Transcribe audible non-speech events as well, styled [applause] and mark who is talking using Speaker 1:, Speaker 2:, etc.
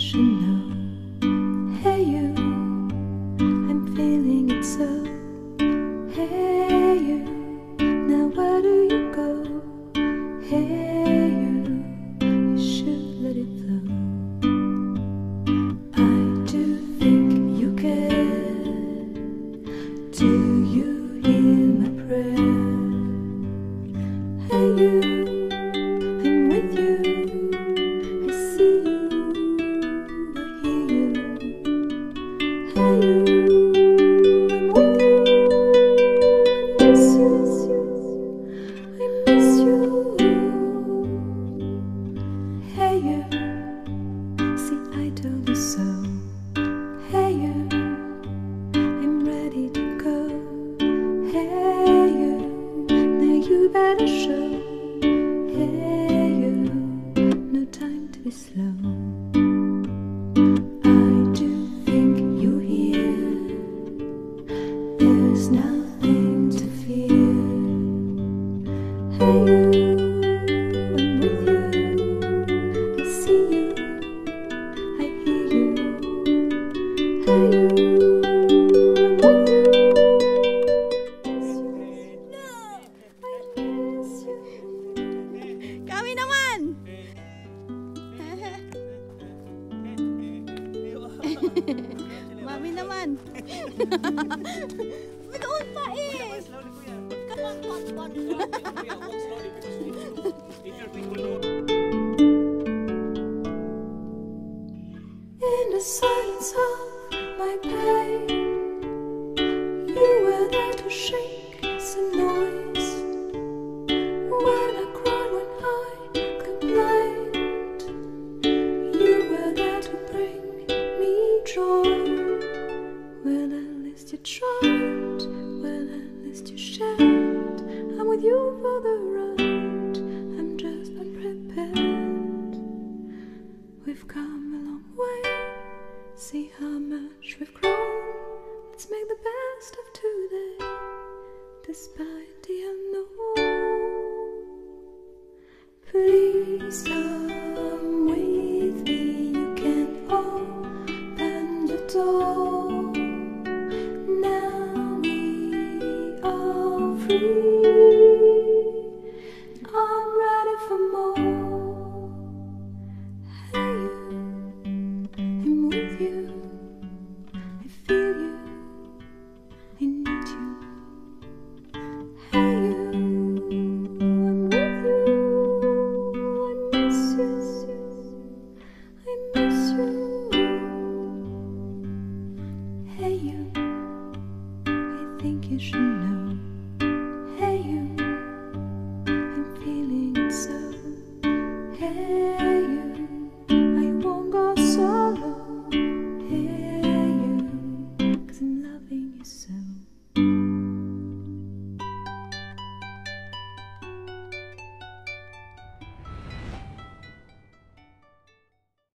Speaker 1: should know. Hey, you, I'm feeling it so. Hey, you, now where do you go? Hey, you, you should let it flow. I do think you care. Do you hear my prayer? I told. Hey you. I'm ready to go. Hey you, now you better show. [laughs]
Speaker 2: Mami naman. [laughs] Doon pa eh. Come on, come on.
Speaker 1: In the silence of my pain, were there bring me joy. Well, at least you tried. Well, at least you shared. I'm with you for the ride. I'm just unprepared. We've come a long way. See how much we've grown. Let's make the best of today, despite the unknown. Please come open think you should know.